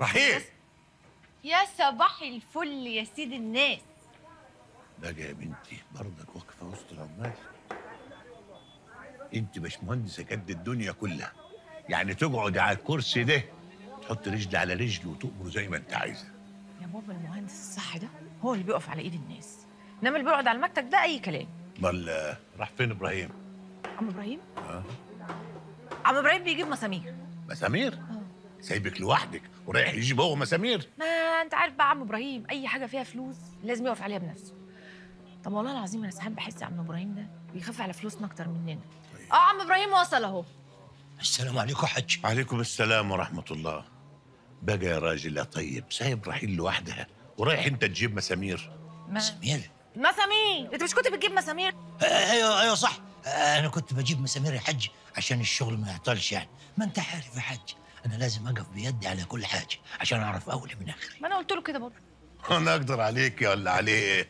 رحيل يا صباح الفل يا سيد الناس. بقى يا بنتي برضك واقفه وسط العمال. انت باشمهندسة قد الدنيا كلها. يعني تقعد على الكرسي ده تحط رجل على رجل وتؤمر زي ما انت عايزة. يا بابا المهندس الصح ده هو اللي بيقف على ايد الناس. انما اللي بيقعد على المكتب ده اي كلام. امال آه، راح فين إبراهيم؟ عم إبراهيم؟ آه عم إبراهيم بيجيب مسامير. مسامير؟ سايبك لوحدك ورايح يجيب هو مسامير. ما انت عارف بقى عم إبراهيم اي حاجة فيها فلوس لازم يقف عليها بنفسه. طب والله العظيم أنا ساعات بحس عم إبراهيم ده بيخاف على فلوسنا أكتر مننا. آه عم إبراهيم وصل اهو. السلام عليكم حج عليكم السلام ورحمة الله. بقى يا راجل يا طيب سايب رحيل لوحدها ورايح انت تجيب مسامير. ما... سمير مسامير! انت مش كنت بتجيب مسامير؟ أيوه أيوه صح. أنا كنت بجيب مسامير يا حج عشان الشغل ما يعطلش يعني. ما انت عارف يا حج أنا لازم أقف بيدي على كل حاجة عشان أعرف أولي من آخري. ما أنا قلت له كده برضه. أنا أقدر عليك يا ولا عليه